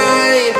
heroes